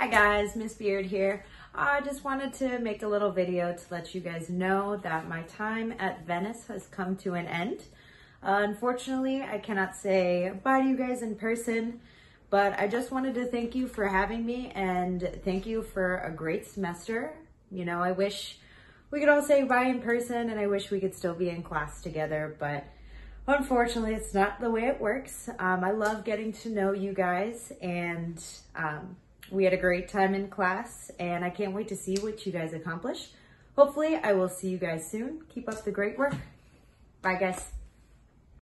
Hi guys, Miss Beard here. I just wanted to make a little video to let you guys know that my time at Venice has come to an end. Uh, unfortunately, I cannot say bye to you guys in person, but I just wanted to thank you for having me and thank you for a great semester. You know, I wish we could all say bye in person and I wish we could still be in class together, but unfortunately, it's not the way it works. Um, I love getting to know you guys and um, we had a great time in class and I can't wait to see what you guys accomplish. Hopefully I will see you guys soon. Keep up the great work. Bye guys.